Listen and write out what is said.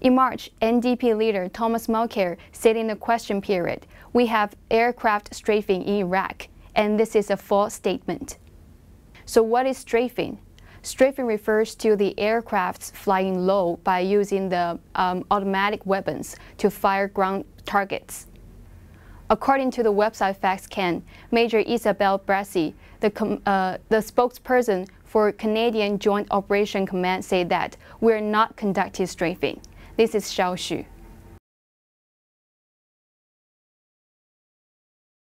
In March, NDP leader Thomas Mulcair said in the question period, we have aircraft strafing in Iraq, and this is a false statement. So what is strafing? Strafing refers to the aircrafts flying low by using the um, automatic weapons to fire ground targets. According to the website FactsCan, Major Isabel Brassey, the, uh, the spokesperson for Canadian Joint Operation Command, said that we're not conducting strafing. This is Xiao Xu.